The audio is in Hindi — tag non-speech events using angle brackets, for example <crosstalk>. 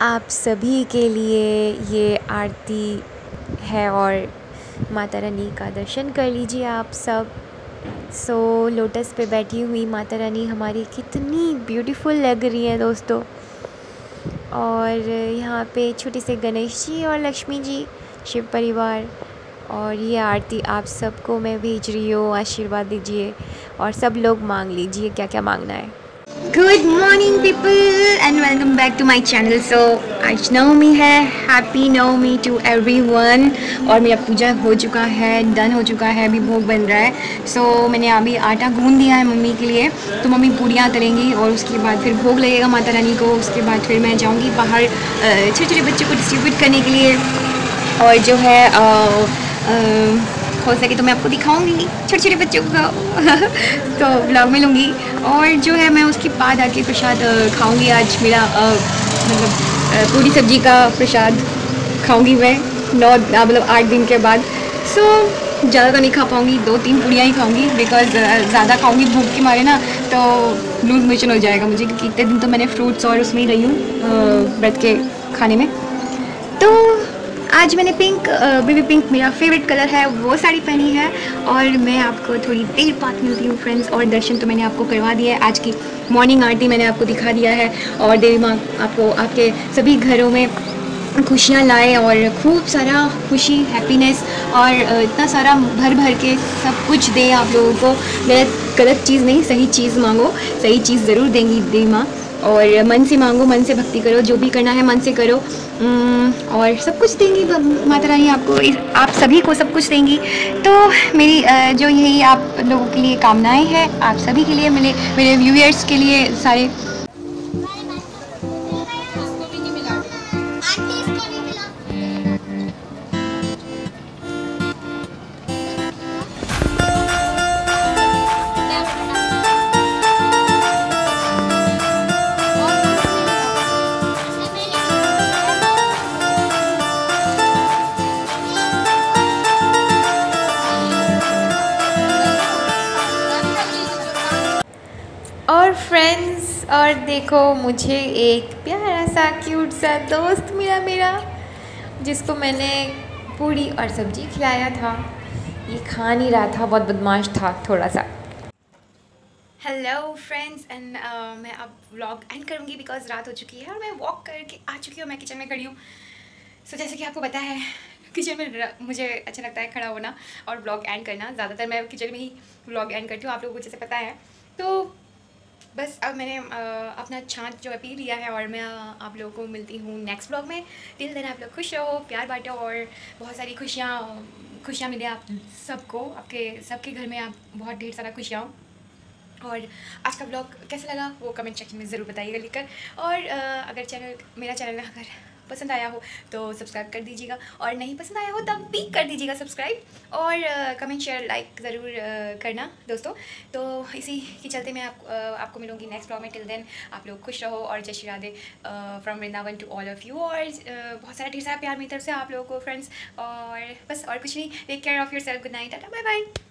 आप सभी के लिए ये आरती है और माता रानी का दर्शन कर लीजिए आप सब। सो so, लोटस पे बैठी हुई माता रानी हमारी कितनी ब्यूटीफुल लग रही है दोस्तों। और यहाँ पे छोटे से गणेश जी और लक्ष्मी जी शिव परिवार और ये आरती आप सबको मैं भेज रही हूँ। आशीर्वाद दीजिए और सब लोग मांग लीजिए क्या क्या मांगना है। Good morning people and welcome back to my channel so आज नवमी है. Happy Navami to everyone और मेरा पूजा हो चुका है डन हो चुका है अभी भोग बन रहा है. सो so, मैंने अभी आटा गूंद दिया है मम्मी के लिए. तो मम्मी पूड़ियाँ तलेंगी और उसके बाद फिर भोग लगेगा माता रानी को. उसके बाद फिर मैं जाऊँगी बाहर छोटे छोटे बच्चों को डिस्ट्रीब्यूट करने के लिए. और जो है आ, आ, हो सके तो मैं आपको दिखाऊँगी। छोटे छोटे बच्चों को। <laughs> तो ब्लॉग में लूँगी। और जो है मैं उसके बाद आके प्रसाद खाऊँगी। आज मेरा मतलब पूरी सब्ज़ी का प्रसाद खाऊँगी मैं। नौ मतलब आठ दिन के बाद। सो so, ज़्यादा तो नहीं खा पाऊँगी। दो तीन पूड़ियाँ ही खाऊँगी। बिकॉज़ ज़्यादा खाऊँगी भूख के मारे ना तो लूज मोशन हो जाएगा मुझे। क्योंकि इतने दिन तो मैंने फ्रूट्स और उसमें ही रही हूँ व्रत के खाने में। तो आज मैंने पिंक बेबी पिंक मेरा फेवरेट कलर है, वो साड़ी पहनी है। और मैं आपको थोड़ी देर बाद मिलती हूँ फ्रेंड्स और दर्शन तो मैंने आपको करवा दिया है आज की मॉर्निंग आरती मैंने आपको दिखा दिया है। और देवी माँ, आपको, आपके सभी घरों में खुशियाँ लाए और खूब सारा खुशी हैप्पीनेस और इतना सारा भर भर के सब कुछ दे आप लोगों को। गलत गलत चीज़ नहीं, सही चीज़ मांगो, सही चीज़ ज़रूर देंगी देवी माँ। और मन से मांगो, मन से भक्ति करो, जो भी करना है मन से करो। और सब कुछ देंगी माता रानी आपको आप सभी को सब कुछ देंगी। तो मेरी जो यही आप लोगों के लिए कामनाएँ हैं, आप सभी के लिए मेरे मेरे व्यूअर्स के लिए सारे और देखो मुझे एक प्यारा सा क्यूट सा दोस्त मिला मेरा जिसको मैंने पूड़ी और सब्ज़ी खिलाया था। ये खा नहीं रहा था बहुत बदमाश था थोड़ा सा। हेलो फ्रेंड्स एंड मैं अब व्लॉग एंड करूँगी बिकॉज़ रात हो चुकी है और मैं वॉक करके आ चुकी हूँ मैं किचन में खड़ी हूँ। सो so, जैसे कि आपको पता है किचन में मुझे अच्छा लगता है खड़ा होना और ब्लॉग एंड करना। ज़्यादातर मैं किचन में ही ब्लॉग एंड करती हूँ आप लोगों को जैसे पता है। तो बस अब मैंने अपना छाँच जो है पी लिया है और मैं आप लोगों को मिलती हूँ नेक्स्ट ब्लॉग में। टिल दिन आप लोग खुश रहो, प्यार बांटो और बहुत सारी खुशियाँ खुशियाँ मिले आप सबको, आपके, सबके घर में आप बहुत ढेर सारा खुशियाँ हो। और आज का ब्लॉग कैसा लगा वो कमेंट सेक्शन में ज़रूर बताइएगा लिखकर। और अगर चैनल मेरा चैनल अगर पसंद आया हो तो सब्सक्राइब कर दीजिएगा। और नहीं पसंद आया हो तब भी कर दीजिएगा सब्सक्राइब और कमेंट शेयर लाइक ज़रूर करना दोस्तों। तो इसी के चलते मैं आप, आपको मिलूँगी नेक्स्ट ब्लॉग में। टिल देन आप लोग खुश रहो। और जय Shri Radhe from Vrindavan to all of you और बहुत सारा ढेर सारा प्यार मेरी तरफ़ से आप लोगों को फ्रेंड्स और बस और कुछ नहीं। Take care of yourself good night bye bye